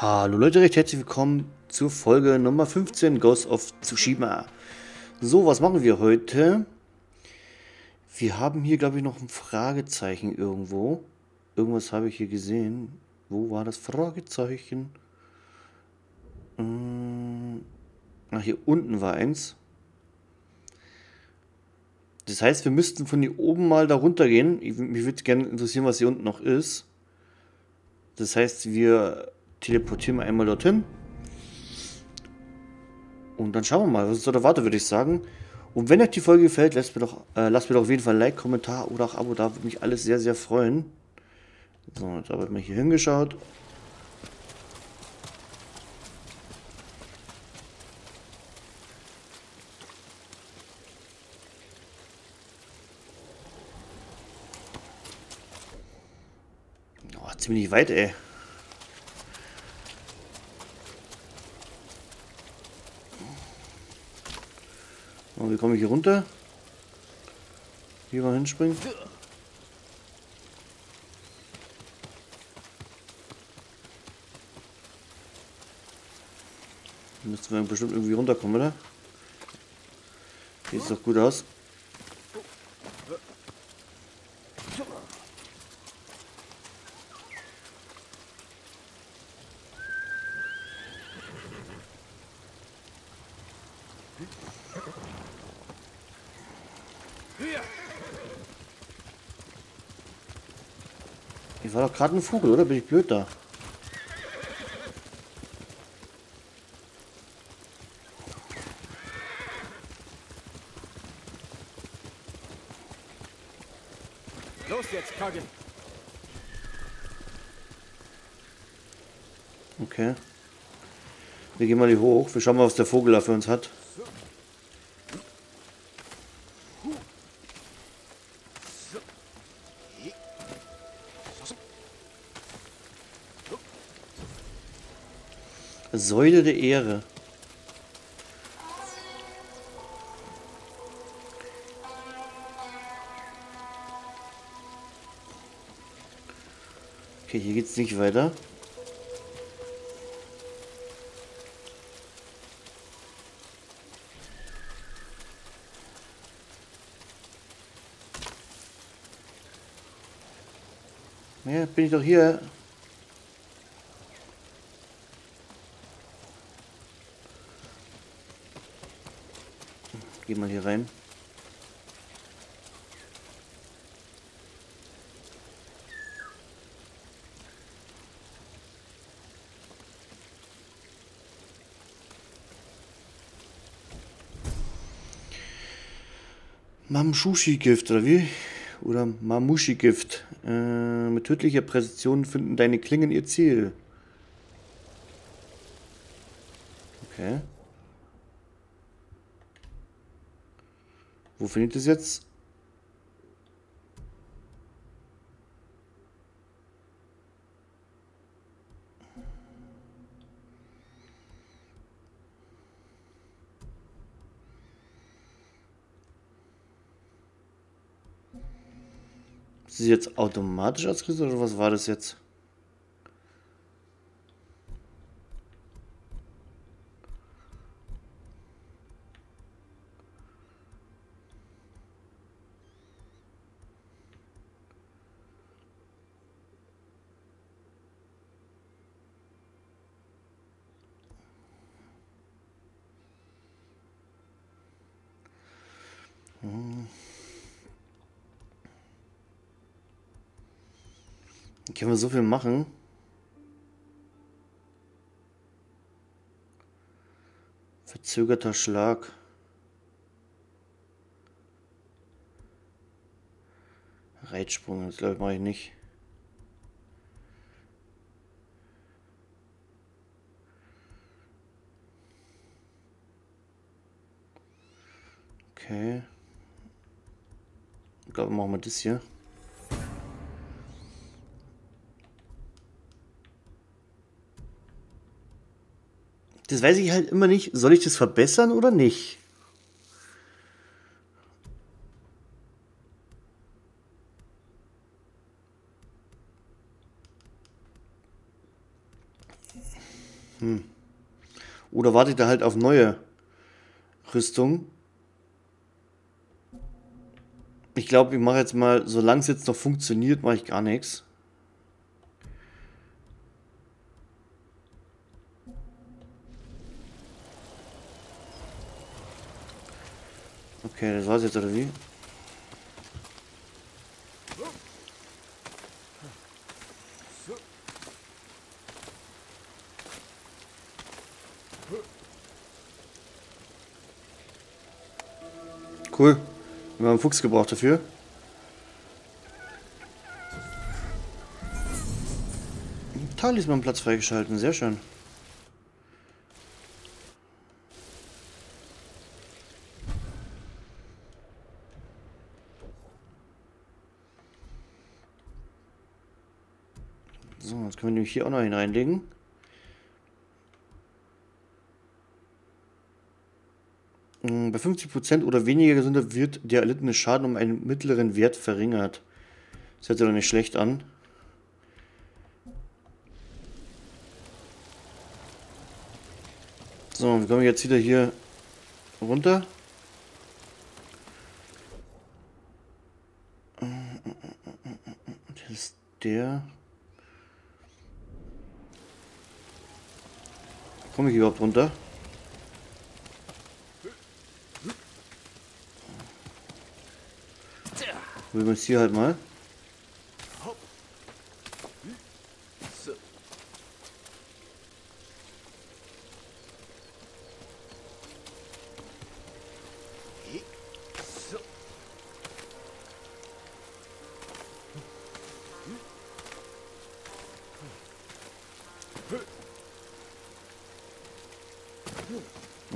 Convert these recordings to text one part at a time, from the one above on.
Hallo Leute, recht herzlich willkommen zur Folge Nummer 15 Ghost of Tsushima. So, was machen wir heute? Wir haben hier, glaube ich, noch ein Fragezeichen irgendwo. Irgendwas habe ich hier gesehen. Wo war das Fragezeichen? Hm. Ach, hier unten war eins. Das heißt, wir müssten von hier oben mal da runter gehen. Ich, mich würde gerne interessieren, was hier unten noch ist. Das heißt, wir teleportieren wir einmal dorthin. Und dann schauen wir mal, was uns da erwartet, würde ich sagen. Und wenn euch die Folge gefällt, lasst mir doch, äh, lasst mir doch auf jeden Fall ein Like, Kommentar oder auch Abo da. Würde mich alles sehr, sehr freuen. So, jetzt haben wir hier hingeschaut. Oh, ziemlich weit, ey. Wie komme ich hier runter? Hier mal hinspringen. Müssten wir bestimmt irgendwie runterkommen, oder? Sieht doch gut aus. Ich war doch gerade ein Vogel, oder? Bin ich blöd da? Los jetzt, Kage. Okay. Wir gehen mal hier hoch. Wir schauen mal, was der Vogel da für uns hat. Säule der Ehre. Okay, hier geht's nicht weiter. Ja, bin ich doch hier. Geh mal hier rein. Mamshushi-Gift, oder wie? Oder Mamushi-Gift. Äh, mit tödlicher Präzision finden deine Klingen ihr Ziel. Okay. Wo findet es jetzt? Ist es jetzt automatisch ausgerüstet oder was war das jetzt? Dann können wir so viel machen. Verzögerter Schlag. Reitsprung, das glaube ich mache ich nicht. Okay. Ich glaube, machen wir das hier. Das weiß ich halt immer nicht. Soll ich das verbessern oder nicht? Hm. Oder wartet er halt auf neue Rüstung? Ich glaube, ich mache jetzt mal, solange es jetzt noch funktioniert, mache ich gar nichts. Okay, das war's jetzt, oder wie? Cool. Wir haben einen Fuchs gebraucht dafür. Talisman-Platz freigeschalten, sehr schön. So, jetzt können wir nämlich hier auch noch hineinlegen. Bei 50% oder weniger Gesundheit wird der erlittene Schaden um einen mittleren Wert verringert. Das hört sich doch nicht schlecht an. So, wir kommen jetzt wieder hier runter. Das ist der. Komme ich überhaupt runter? Probieren wir es hier halt mal.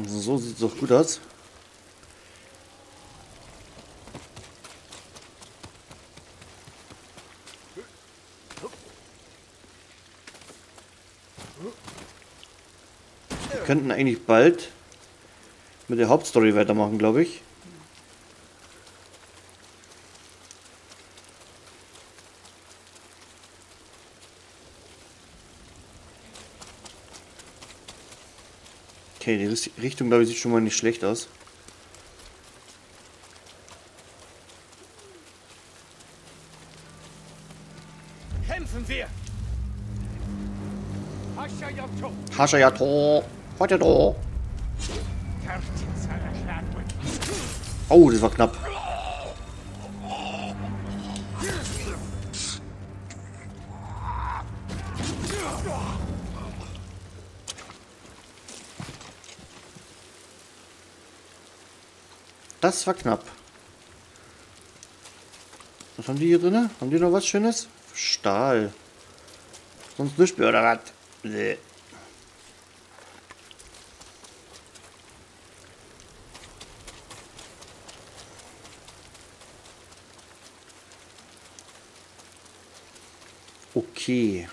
So sieht es doch gut aus. Wir könnten eigentlich bald mit der Hauptstory weitermachen, glaube ich. Okay, die Richtung, glaube ich, sieht schon mal nicht schlecht aus. Kämpfen wir! Hashayato! Hashayato! Heute da! Oh, das war knapp. Das war knapp. Was haben die hier drin? Haben die noch was Schönes? Stahl. Sonst nicht mehr, oder was? Nee. Okay.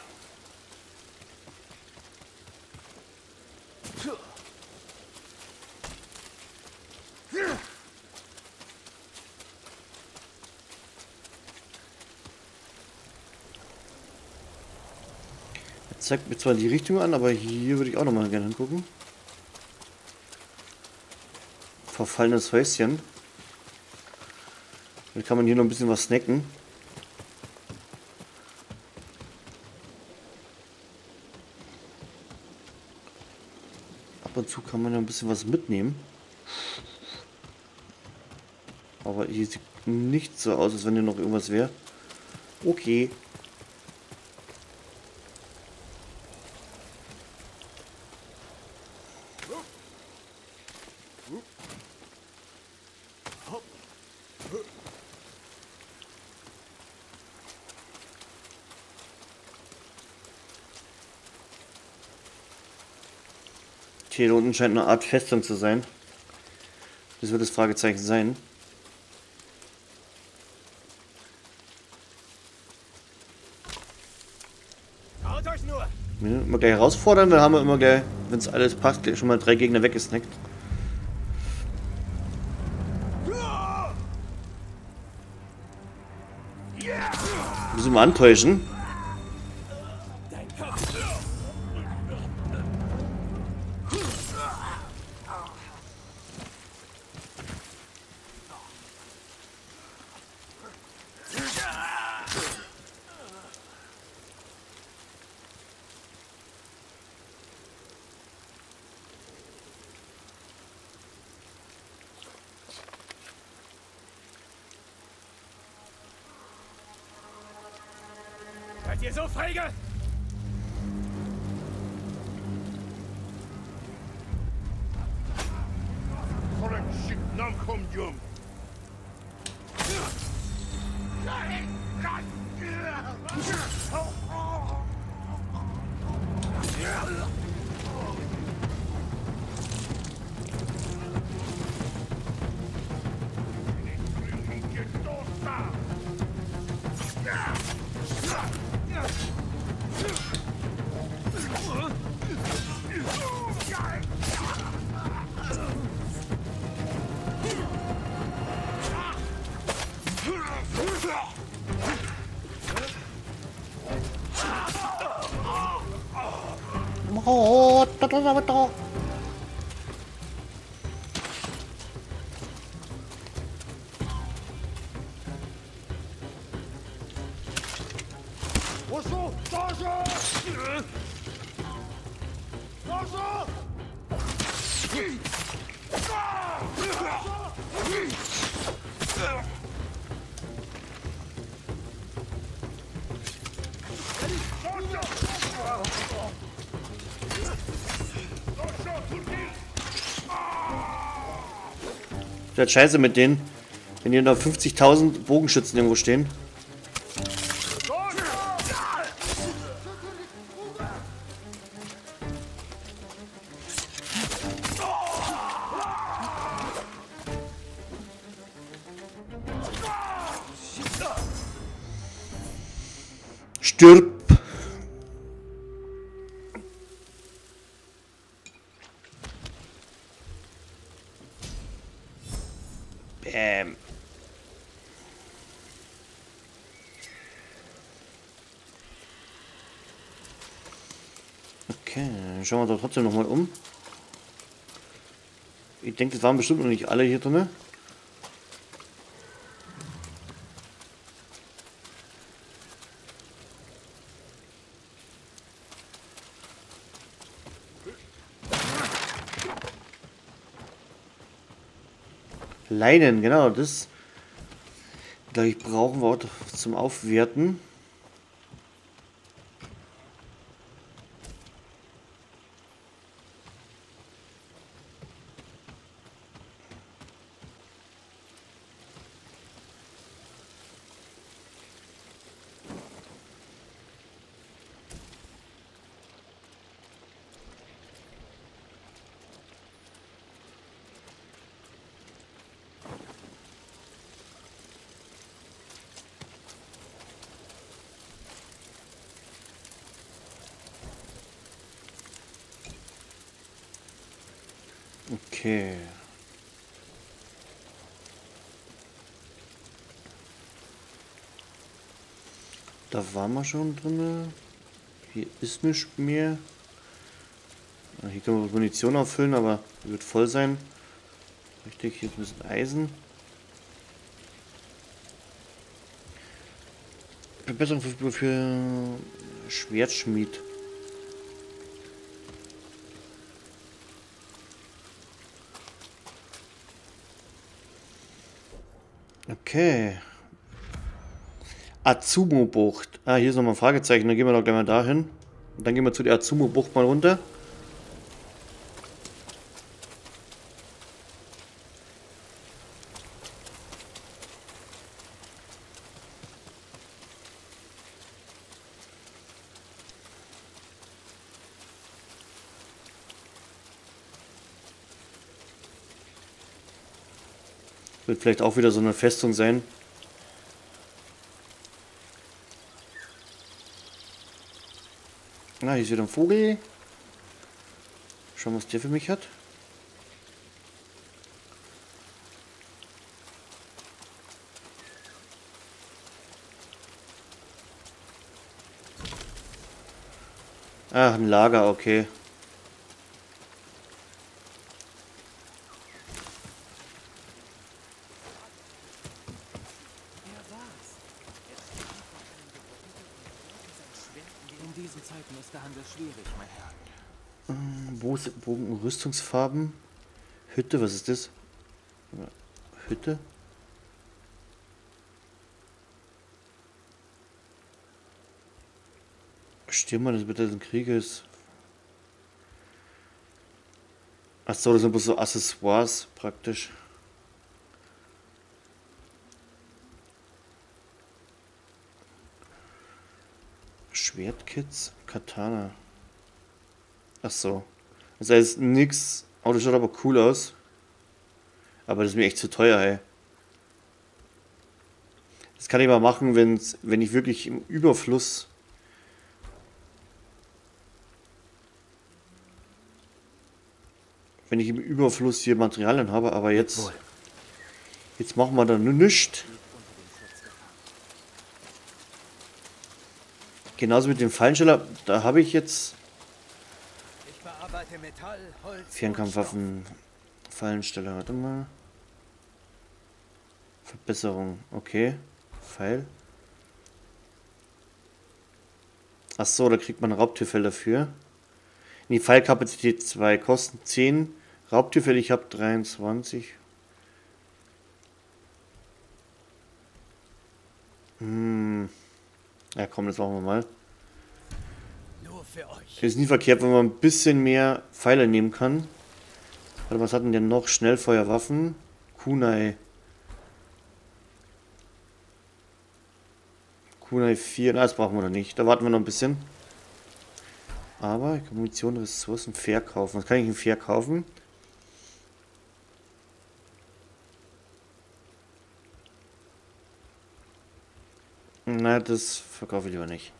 Jetzt zeigt mir zwar die Richtung an, aber hier würde ich auch noch mal gerne hingucken. Verfallenes Häuschen. Da kann man hier noch ein bisschen was snacken. Ab und zu kann man ja ein bisschen was mitnehmen. Aber hier sieht nicht so aus, als wenn hier noch irgendwas wäre. Okay. Da unten scheint eine Art Festung zu sein. Das wird das Fragezeichen sein. Nur! Wir immer gleich herausfordern, dann haben wir immer gleich, wenn es alles passt, gleich schon mal drei Gegner weggesnackt. Müssen wir antäuschen. Seid ihr so feige? Oh, da, da, da, da. Das scheiße mit denen, wenn hier noch 50.000 Bogenschützen irgendwo stehen. Bäm. Okay, dann schauen wir doch trotzdem nochmal um. Ich denke, das waren bestimmt noch nicht alle hier drin. Leinen, genau, das glaube ich brauchen wir auch zum Aufwerten. Okay. Da waren wir schon drin. Hier ist nichts mehr. Hier können wir Munition auffüllen, aber wird voll sein. Richtig, hier ist ein bisschen Eisen. Verbesserung für Schwertschmied. Okay. Azumo-Bucht. Ah, hier ist nochmal ein Fragezeichen. Dann gehen wir doch gleich mal dahin. Und dann gehen wir zu der Azumo-Bucht mal runter. Wird vielleicht auch wieder so eine Festung sein. Na, hier ist wieder ein Vogel. Schauen, was der für mich hat. Ah, ein Lager, okay. Bogen, Rüstungsfarben. Hütte, was ist das? Hütte? Stürmer des Mittleren Krieges. Achso, das sind bloß so Accessoires praktisch. Schwertkits, Katana. Achso. Das heißt nix. Das schaut aber cool aus. Aber das ist mir echt zu teuer, ey. Das kann ich mal machen, wenn's, wenn ich wirklich im Überfluss wenn ich im Überfluss hier Materialien habe, aber jetzt jetzt machen wir da nichts. Genauso mit dem Fallensteller, da habe ich jetzt Fernkampfwaffen, Fallensteller, warte mal. Verbesserung, okay. Pfeil. Ach so, da kriegt man Raubtierfell dafür. Die Pfeilkapazität 2 kosten 10. Raubtierfell, ich habe 23. Hm. Ja komm, das machen wir mal. Ist nie verkehrt, wenn man ein bisschen mehr Pfeile nehmen kann. Warte, was hatten denn noch? Schnellfeuerwaffen. Kunai. Kunai 4. Na, das brauchen wir noch nicht. Da warten wir noch ein bisschen. Aber Munition, Ressourcen verkaufen. Was kann ich denn verkaufen? Na, das verkaufe ich lieber nicht.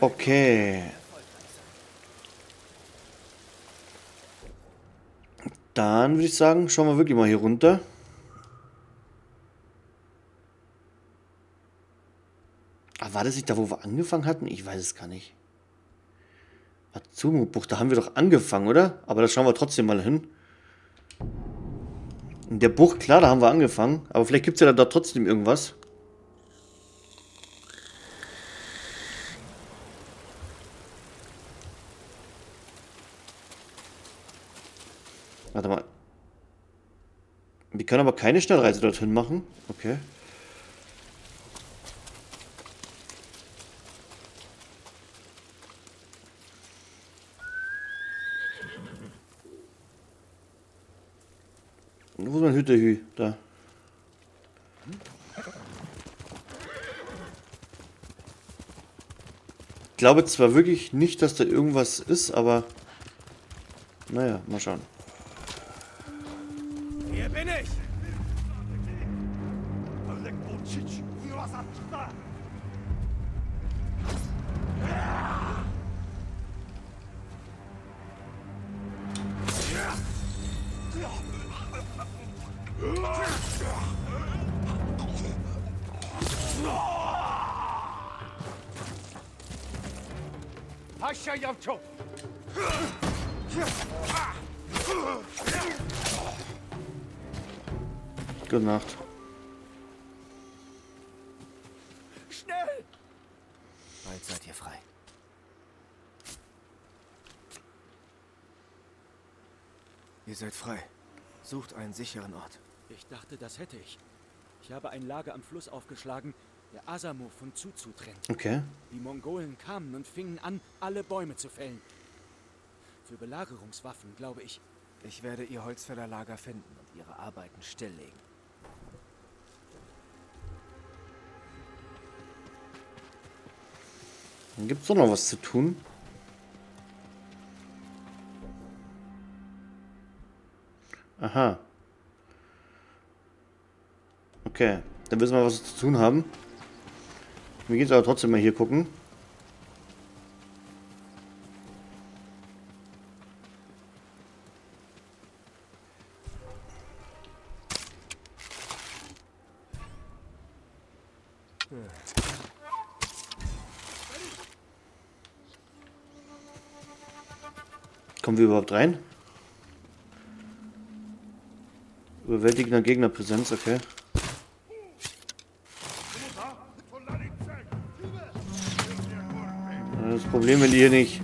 Okay. Dann würde ich sagen, schauen wir wirklich mal hier runter. Aber war das nicht da, wo wir angefangen hatten? Ich weiß es gar nicht. Atsumu-Buch, da haben wir doch angefangen, oder? Aber da schauen wir trotzdem mal hin. In der Bucht, klar, da haben wir angefangen. Aber vielleicht gibt es ja da trotzdem irgendwas. Warte mal. Wir können aber keine Schnellreise dorthin machen. Okay. Wo ist mein Hütehü? Da. Ich glaube zwar wirklich nicht, dass da irgendwas ist, aber naja, mal schauen. walczyć miła za trwa. Yavço! Good Nacht. Seid frei. Sucht einen sicheren Ort. Ich dachte, das hätte ich. Ich habe ein Lager am Fluss aufgeschlagen, der Asamo von Zuzu trennt. Okay. Die Mongolen kamen und fingen an, alle Bäume zu fällen. Für Belagerungswaffen, glaube ich. Ich werde ihr Holzfällerlager finden und ihre Arbeiten stilllegen. Dann gibt es doch noch was zu tun. Aha. Okay, dann wissen wir, was wir zu tun haben. Mir geht es aber trotzdem mal hier gucken. Kommen wir überhaupt rein? Überwältigender Gegnerpräsenz, okay. Das Problem will hier nicht.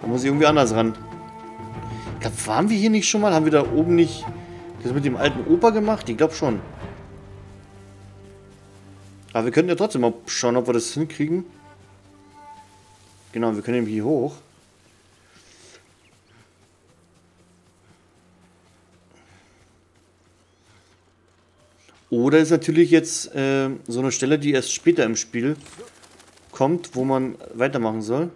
Da muss ich irgendwie anders ran. Ich glaube, waren wir hier nicht schon mal? Haben wir da oben nicht das mit dem alten Opa gemacht? Ich glaube schon. Aber wir können ja trotzdem mal schauen, ob wir das hinkriegen. Genau, wir können nämlich hier hoch. Oder ist natürlich jetzt äh, so eine Stelle, die erst später im Spiel kommt, wo man weitermachen soll.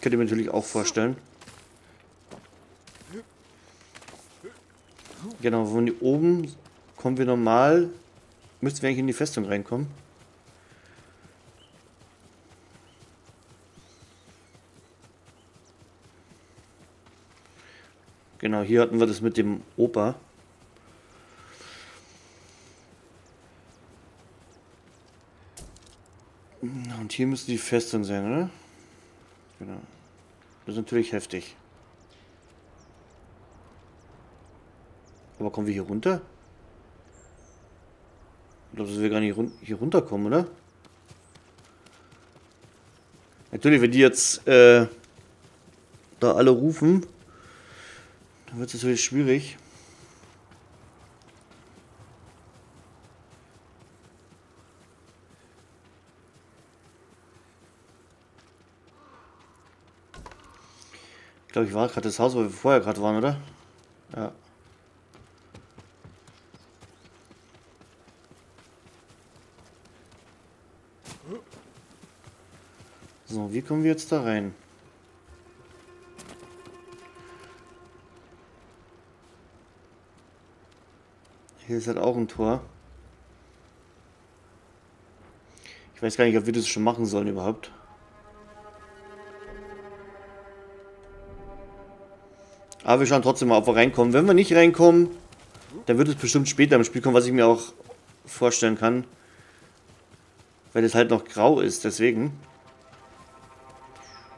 Könnt ihr mir natürlich auch vorstellen. Genau, von hier oben kommen wir normal, müssten wir eigentlich in die Festung reinkommen. Genau, hier hatten wir das mit dem Opa. Und hier müsste die Festung sein, oder? Genau. Das ist natürlich heftig. Aber kommen wir hier runter? Ich glaube, dass wir gar nicht run hier runterkommen, oder? Natürlich, wenn die jetzt äh, da alle rufen, dann wird es natürlich schwierig. Ich glaube, ich war gerade das Haus, wo wir vorher gerade waren, oder? Ja. So, wie kommen wir jetzt da rein? Hier ist halt auch ein Tor. Ich weiß gar nicht, ob wir das schon machen sollen überhaupt. Aber wir schauen trotzdem mal, ob wir reinkommen. Wenn wir nicht reinkommen, dann wird es bestimmt später im Spiel kommen, was ich mir auch vorstellen kann. Weil es halt noch grau ist, deswegen.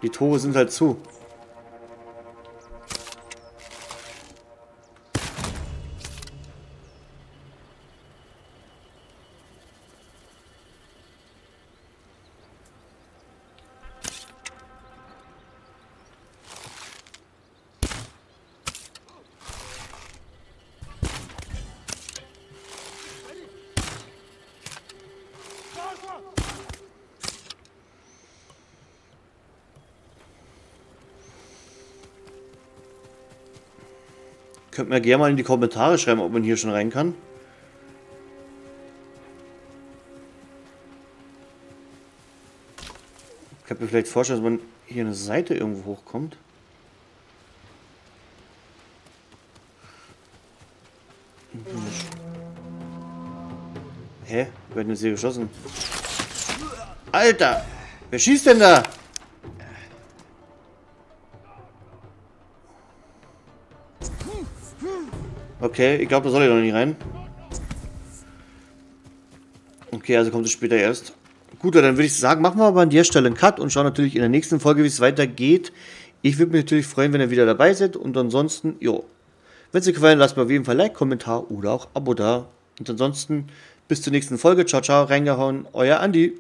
Die Tore sind halt zu. Könnt mir gerne mal in die Kommentare schreiben, ob man hier schon rein kann. Ich kann mir vielleicht vorstellen, dass man hier eine Seite irgendwo hochkommt. Hä? Wer hat denn jetzt hier geschossen? Alter! Wer schießt denn da? Okay, ich glaube, da soll ich noch nicht rein. Okay, also kommt es später erst. Gut, dann würde ich sagen, machen wir aber an der Stelle einen Cut und schauen natürlich in der nächsten Folge, wie es weitergeht. Ich würde mich natürlich freuen, wenn ihr wieder dabei seid. Und ansonsten, jo, wenn es euch gefallen lasst mir auf jeden Fall Like, Kommentar oder auch Abo da. Und ansonsten bis zur nächsten Folge. Ciao, ciao, reingehauen, euer Andi.